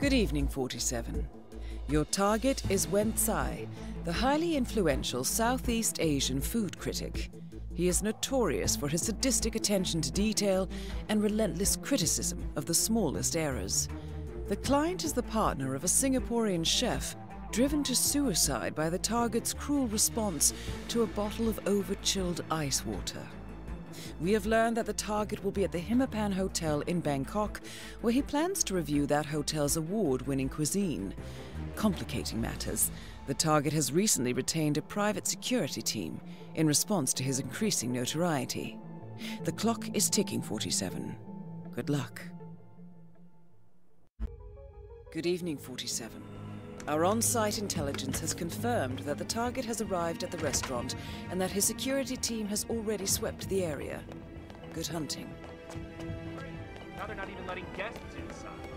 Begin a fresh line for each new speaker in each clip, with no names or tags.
Good evening, 47. Your target is Wen Tsai, the highly influential Southeast Asian food critic. He is notorious for his sadistic attention to detail and relentless criticism of the smallest errors. The client is the partner of a Singaporean chef driven to suicide by the target's cruel response to a bottle of over-chilled ice water. We have learned that the target will be at the Himmapan Hotel in Bangkok, where he plans to review that hotel's award winning cuisine. Complicating matters, the target has recently retained a private security team in response to his increasing notoriety. The clock is ticking, 47. Good luck. Good evening, 47. Our on-site intelligence has confirmed that the target has arrived at the restaurant and that his security team has already swept the area. Good hunting.
Now they're not even letting guests inside.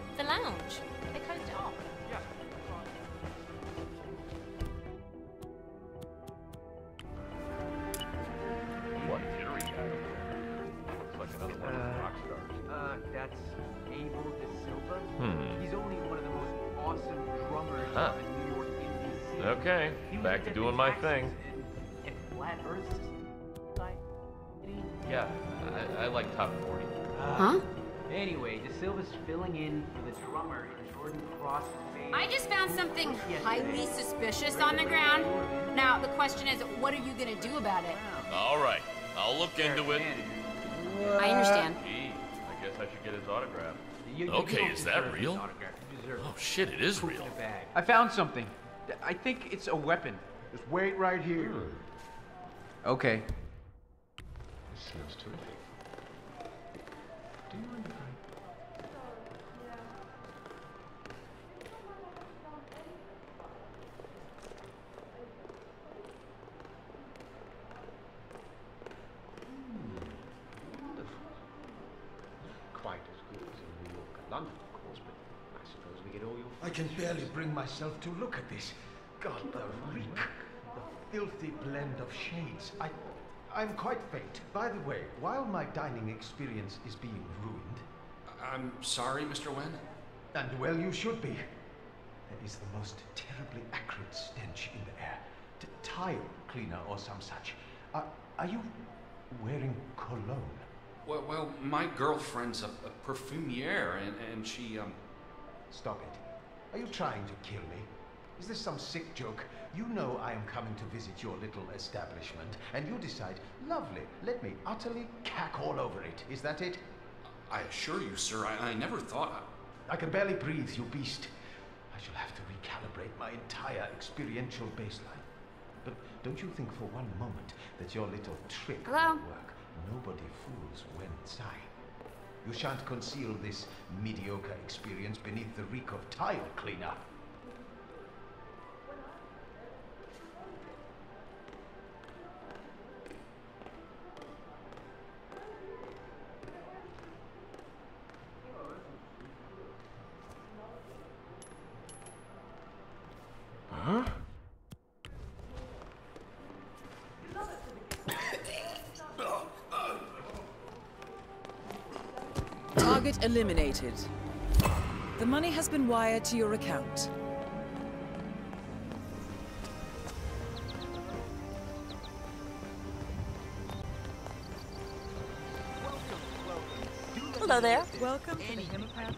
Okay, back to doing my thing.
And, and Flat Earth
Yeah, I, I like top 40.
Huh?
Anyway, De Silva's filling in for the drummer in Jordan Cross.
I just found something highly suspicious on the ground. Now, the question is, what are you gonna do about it?
All right, I'll look into it.
I understand.
Gee, I guess I should get his autograph.
You, you
Okay, is that real?
his autograph. You deserve
Oh shit, it is real.
I found something. I think it's a weapon.
Just wait right here.
Okay.
This smells terrific. Do you mind if I... Hmm, wonderful. Quite as good as in New York and London, of course, but I suppose we get all your...
I can barely bring myself to look at this. God, the reek, the filthy blend of shades. I, I'm quite faint. By the way, while my dining experience is being ruined,
I'm sorry, Mr. Wen.
and well you should be, there is the most terribly acrid stench in the air. T- tile cleaner or some such. Are, are you wearing cologne?
Well, well my girlfriend's a, a perfumier, and, and she, um,
Stop it. Are you trying to kill me? Is this some sick joke? You know I am coming to visit your little establishment, and you decide, lovely, let me utterly cack all over it. Is that it?
I assure you, sir, I, I never thought.
I can barely breathe, you beast. I shall have to recalibrate my entire experiential baseline. But don't you think for one moment that your little trick
Hello?
will work? Nobody fools Wen Tsai. You shan't conceal this mediocre experience beneath the reek of tile cleaner.
Target eliminated. The money has been wired to your account.
Hello there.
Welcome to the Himmapan.